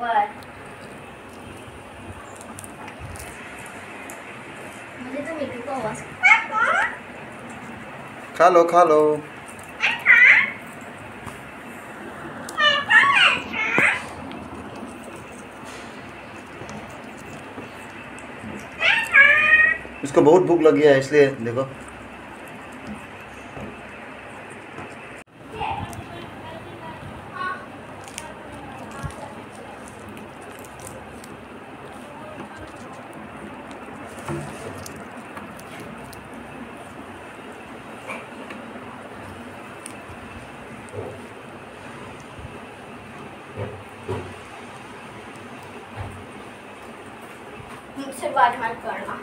वर मुझे तो खा लो खा लो इसको बहुत भूख लगी है इसलिए देखो। मुझसे बात में करना।